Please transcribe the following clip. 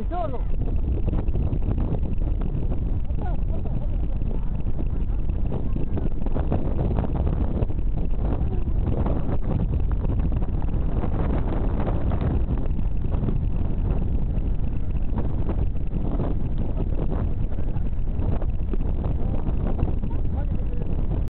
以上の。